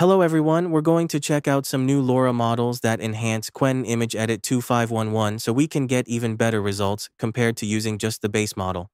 Hello everyone, we're going to check out some new LoRa models that enhance Qwen Image Edit 2511 so we can get even better results compared to using just the base model.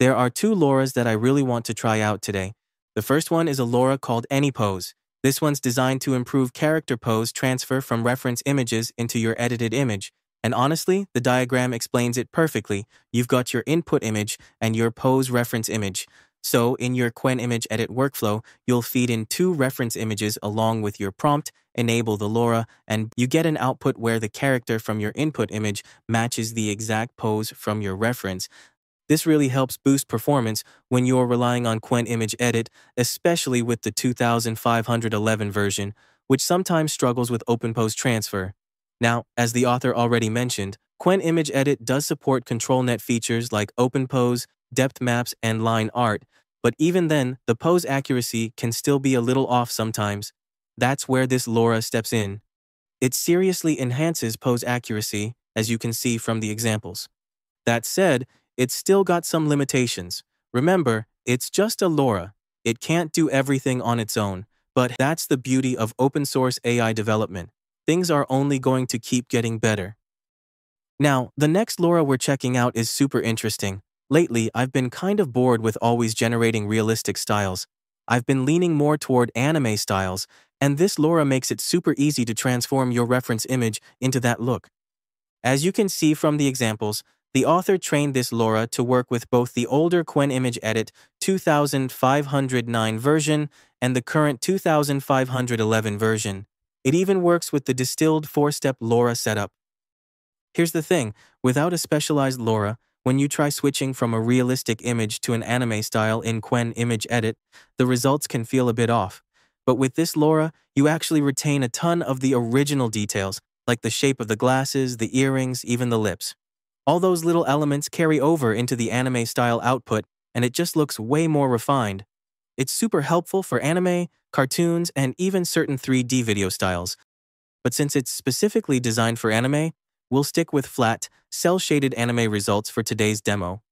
There are two LoRa's that I really want to try out today. The first one is a LoRa called AnyPose. This one's designed to improve character pose transfer from reference images into your edited image. And honestly, the diagram explains it perfectly. You've got your input image and your pose reference image. So in your Qwen image edit workflow, you'll feed in two reference images along with your prompt, enable the LoRa, and you get an output where the character from your input image matches the exact pose from your reference. This really helps boost performance when you're relying on Qwen Image Edit, especially with the 2511 version, which sometimes struggles with OpenPose transfer. Now, as the author already mentioned, Qwen Image Edit does support ControlNet features like OpenPose, depth maps, and line art, but even then, the pose accuracy can still be a little off sometimes. That's where this LoRa steps in. It seriously enhances pose accuracy, as you can see from the examples. That said, it's still got some limitations. Remember, it's just a LoRa. It can't do everything on its own, but that's the beauty of open source AI development. Things are only going to keep getting better. Now, the next LoRa we're checking out is super interesting. Lately, I've been kind of bored with always generating realistic styles. I've been leaning more toward anime styles, and this LoRa makes it super easy to transform your reference image into that look. As you can see from the examples, the author trained this LoRa to work with both the older Qwen Image Edit 2509 version and the current 2511 version. It even works with the distilled four-step LoRa setup. Here's the thing, without a specialized LoRa, when you try switching from a realistic image to an anime style in Qwen Image Edit, the results can feel a bit off. But with this LoRa, you actually retain a ton of the original details, like the shape of the glasses, the earrings, even the lips. All those little elements carry over into the anime style output, and it just looks way more refined. It's super helpful for anime, cartoons, and even certain 3D video styles. But since it's specifically designed for anime, we'll stick with flat, cel-shaded anime results for today's demo.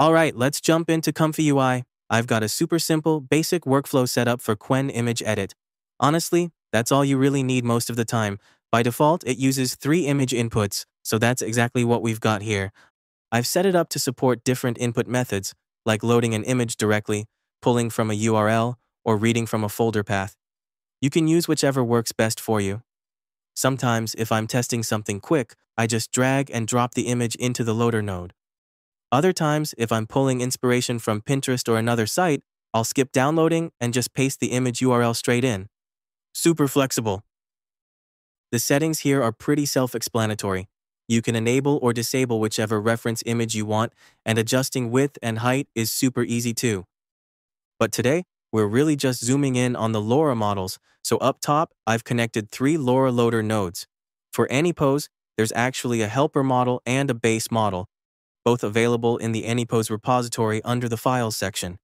Alright, let's jump into Comfy UI. I've got a super simple, basic workflow setup for Qwen Image Edit. Honestly, that's all you really need most of the time. By default, it uses three image inputs, so that's exactly what we've got here. I've set it up to support different input methods, like loading an image directly, pulling from a URL, or reading from a folder path. You can use whichever works best for you. Sometimes, if I'm testing something quick, I just drag and drop the image into the loader node. Other times, if I'm pulling inspiration from Pinterest or another site, I'll skip downloading and just paste the image URL straight in. Super flexible. The settings here are pretty self-explanatory. You can enable or disable whichever reference image you want, and adjusting width and height is super easy too. But today, we're really just zooming in on the LoRa models, so up top, I've connected three LoRa loader nodes. For AnyPose, there's actually a helper model and a base model, both available in the AnyPose repository under the Files section.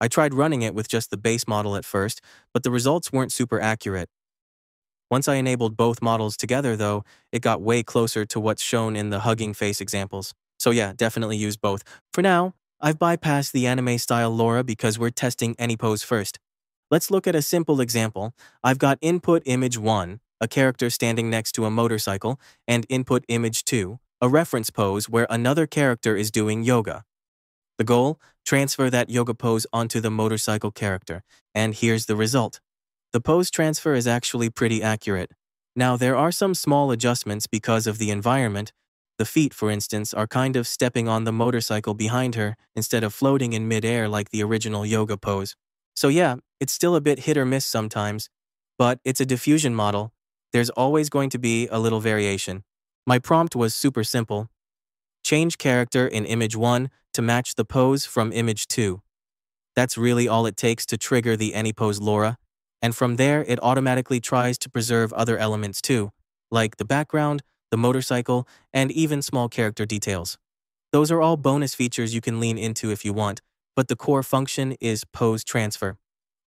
I tried running it with just the base model at first, but the results weren't super accurate. Once I enabled both models together, though, it got way closer to what's shown in the Hugging Face examples. So yeah, definitely use both. For now, I've bypassed the anime-style LoRA because we're testing AnyPose first. Let's look at a simple example. I've got input image 1, a character standing next to a motorcycle, and input image 2, a reference pose where another character is doing yoga. The goal? Transfer that yoga pose onto the motorcycle character. And here's the result. The pose transfer is actually pretty accurate. Now, there are some small adjustments because of the environment, the feet, for instance, are kind of stepping on the motorcycle behind her instead of floating in midair like the original yoga pose. So yeah, it's still a bit hit or miss sometimes, but it's a diffusion model. There's always going to be a little variation. My prompt was super simple. Change character in image 1 to match the pose from image 2. That's really all it takes to trigger the AnyPose LoRa, and from there it automatically tries to preserve other elements too, like the background, the motorcycle, and even small character details. Those are all bonus features you can lean into if you want, but the core function is pose transfer.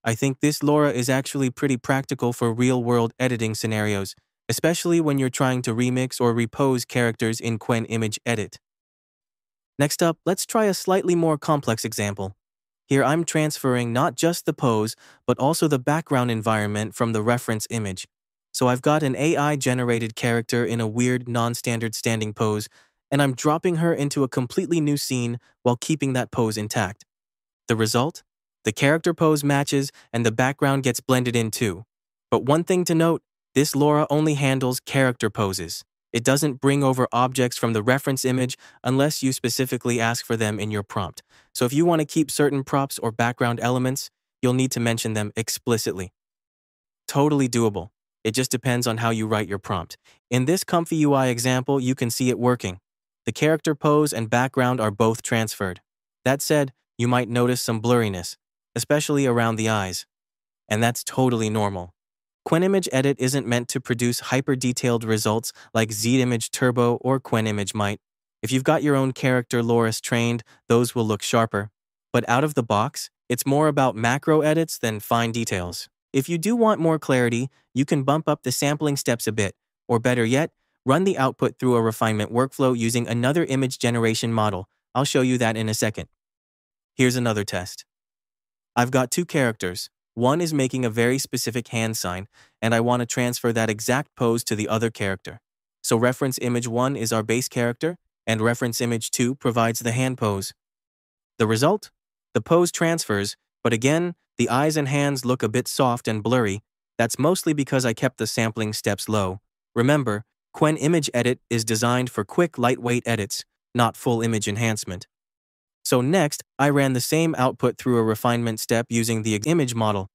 I think this LoRa is actually pretty practical for real-world editing scenarios, especially when you're trying to remix or repose characters in Qwen Image Edit. Next up, let's try a slightly more complex example. Here I'm transferring not just the pose, but also the background environment from the reference image. So I've got an AI-generated character in a weird, non-standard standing pose, and I'm dropping her into a completely new scene while keeping that pose intact. The result? The character pose matches and the background gets blended in too. But one thing to note, this LoRA only handles character poses. It doesn't bring over objects from the reference image unless you specifically ask for them in your prompt. So if you want to keep certain props or background elements, you'll need to mention them explicitly. Totally doable. It just depends on how you write your prompt. In this Comfy UI example, you can see it working. The character pose and background are both transferred. That said, you might notice some blurriness, especially around the eyes. And that's totally normal. Qwen Image Edit isn't meant to produce hyper-detailed results like Z-Image Turbo or QuenImage might. If you've got your own character LoRAs trained, those will look sharper. But out of the box, it's more about macro edits than fine details. If you do want more clarity, you can bump up the sampling steps a bit, or better yet, run the output through a refinement workflow using another image generation model. I'll show you that in a second. Here's another test. I've got two characters. One is making a very specific hand sign, and I want to transfer that exact pose to the other character. So reference image 1 is our base character, and reference image 2 provides the hand pose. The result? The pose transfers, but again, the eyes and hands look a bit soft and blurry. That's mostly because I kept the sampling steps low. Remember, Qwen Image Edit is designed for quick, lightweight edits, not full image enhancement. So next, I ran the same output through a refinement step using the image model.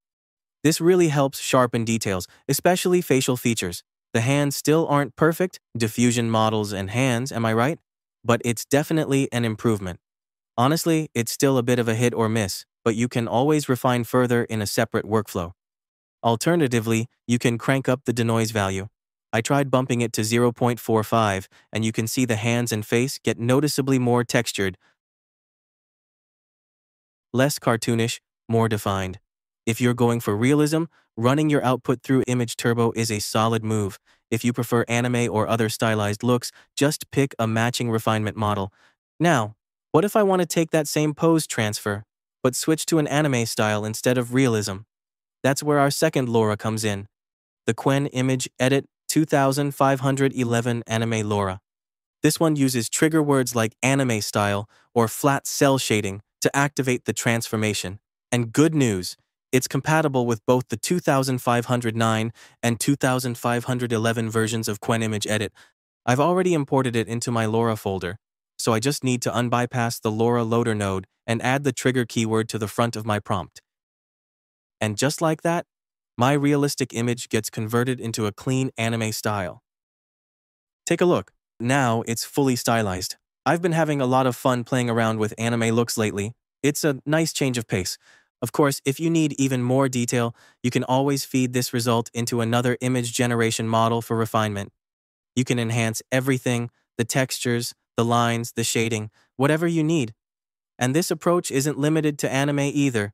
This really helps sharpen details, especially facial features. The hands still aren't perfect, diffusion models and hands, am I right? But it's definitely an improvement. Honestly, it's still a bit of a hit or miss, but you can always refine further in a separate workflow. Alternatively, you can crank up the denoise value. I tried bumping it to 0.45, and you can see the hands and face get noticeably more textured, less cartoonish, more defined. If you're going for realism, running your output through Image Turbo is a solid move. If you prefer anime or other stylized looks, just pick a matching refinement model. Now, what if I want to take that same pose transfer, but switch to an anime style instead of realism? That's where our second LoRA comes in. The Qwen Image Edit 2511 Anime LoRA. This one uses trigger words like anime style or flat cel shading to activate the transformation. And good news, it's compatible with both the 2509 and 2511 versions of Qwen Image Edit. I've already imported it into my LoRA folder, so I just need to unbypass the LoRa loader node and add the trigger keyword to the front of my prompt. And just like that, my realistic image gets converted into a clean anime style. Take a look. Now it's fully stylized. I've been having a lot of fun playing around with anime looks lately. It's a nice change of pace. Of course, if you need even more detail, you can always feed this result into another image generation model for refinement. You can enhance everything, the textures, the lines, the shading, whatever you need. And this approach isn't limited to anime either.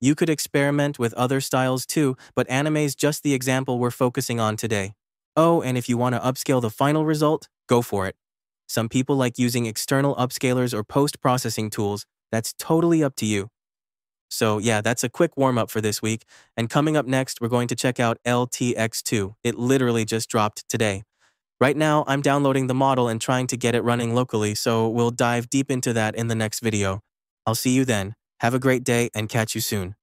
You could experiment with other styles too, but anime's just the example we're focusing on today. Oh, and if you want to upscale the final result, go for it. Some people like using external upscalers or post-processing tools. That's totally up to you. So yeah, that's a quick warm-up for this week. And coming up next, we're going to check out LTX2. It literally just dropped today. Right now, I'm downloading the model and trying to get it running locally, so we'll dive deep into that in the next video. I'll see you then. Have a great day and catch you soon.